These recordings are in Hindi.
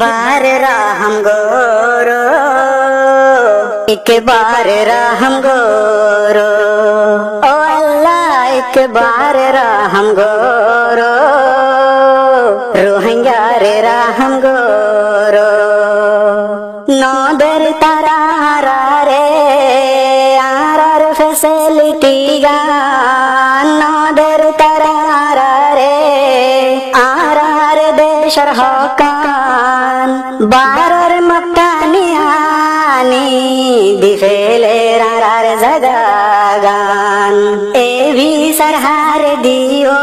बार राहम गोरो। एक बार राहम गोरो। ओ अल्लाह, एक बार राहम गोरो। रोहिंग्या रे राहम गोरो। नोदर तारा रे आर फैसिलिटी गा। नोदर तारा रे आर देशर हकान बारर मक्तानी आनी दिफेले रार जगागान। एवी सरहार दियो,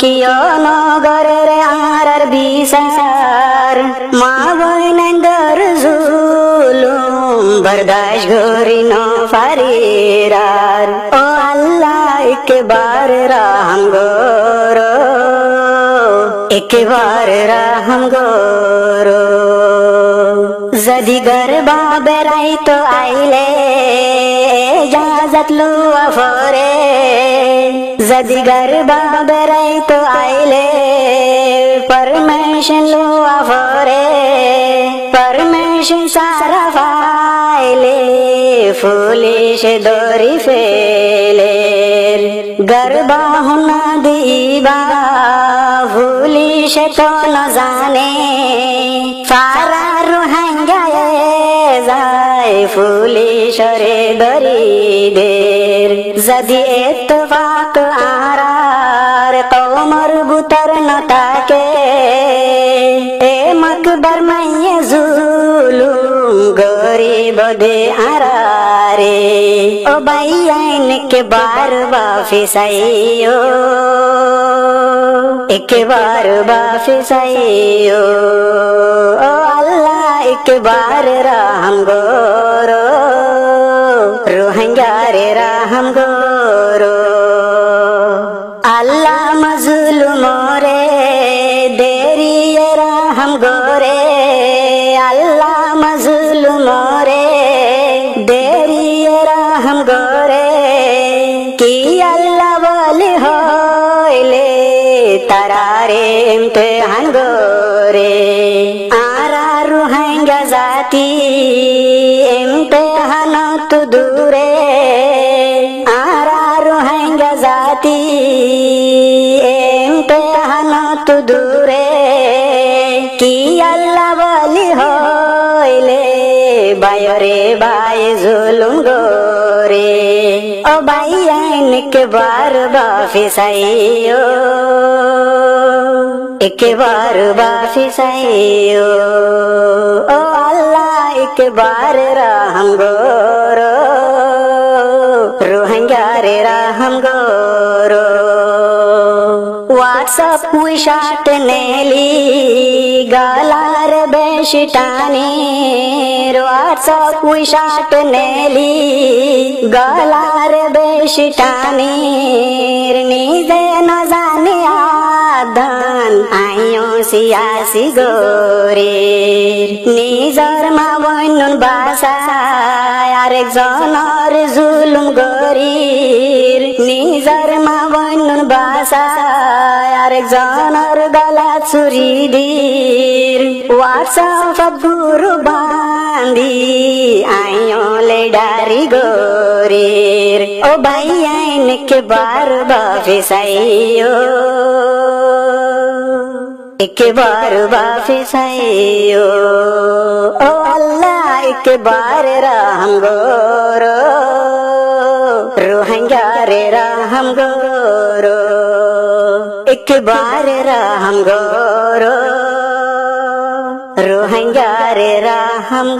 कियो नगर रे आरर बिसार। मा बहिनन्दर जुलुम बर्दाश्त गरी न फारिरार। ओ अल्लाह, एक बार राम गोरो, एक बार राम गोरो। যদি গর্বা বেড়াই তো আইলে জাহাজাত লুয়া ফরে। যদি গর্বা বেড়াই তো আইলে, পারমেশন লুয়া ফরে। পারমেশন সারা ফাইলে ফুলিশ দরি ফেলে। গর্বা হনা দিবা ফুলিশ তো না জানে। সারা जाए फुली सरे गरी देर। जदि एत बात आरार तो मर बुतर नता के ए मक बरमाइए जुलूम गरी बधे आरारे। ओ बाई आइन के बार बाफी साइयो एक बार बाफी साइयो ओ अल्लाह बार राम गोरो। रोहंगा रे राम गोरो। अल्लाह मजलूम रे देरी ये राम गोरे। अल्लाह मजलूम रे देरी ये राम गोरे। कि अल्लाह बोले होइले तारारे इम्तिहान गोरे। সঙ্গে জাতি এমতেহান তো দূরে। আর আর হ্যাঙ্গে জাতি এমতেহান তো দূরে। কি আল্লাহ বলি হইলে বায়রে বাই জুলুম গোরে ও বাই আইনকে বার বাফিসাইও एक बार वापिस आइयो ओ अल्लाह एक बार राम गोरो। रोहंगा रे राम गोरो व्हाट्सअप विशाट नेली गालार बेशिटानी व्हाट्सअप विशाट नेली गालार बेशिटानी निजे न सियासी गोरे निजरमा बहिनु बासा हरेक जनर जुलुम गरिर। निजरमा बहिनु बासा हरेक जनर गला छुरी दिर। वाट्सएप गुरु बाँधी आइयो ले डारी गोरे ओ भाइ आइन के बार बाफिसाइयो। एक बार वापिस ओ अल्लाह एक बार राम गोरो। रोहंगा रे राम गोरो। एक बार राम गोरो। रोहंगा रे राम